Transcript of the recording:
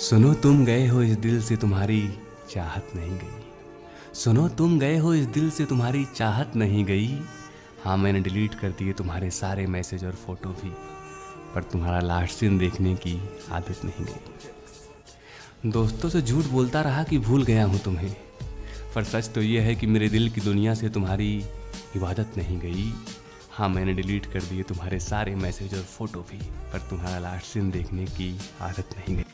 सुनो, तुम गए हो इस दिल से तुम्हारी चाहत नहीं गई। सुनो, तुम गए हो इस दिल से तुम्हारी चाहत नहीं गई। हाँ मैंने डिलीट कर दिए तुम्हारे सारे मैसेज और फ़ोटो भी, पर तुम्हारा लास्ट सीन देखने की आदत नहीं गई। दोस्तों से झूठ बोलता रहा कि भूल गया हूँ तुम्हें, पर सच तो यह है कि मेरे दिल की दुनिया से तुम्हारी इबादत नहीं गई। हाँ मैंने डिलीट कर दिए तुम्हारे सारे मैसेज और फ़ोटो भी, पर तुम्हारा लास्ट सीन देखने की आदत नहीं गई।